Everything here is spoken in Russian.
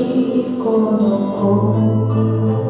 Chico no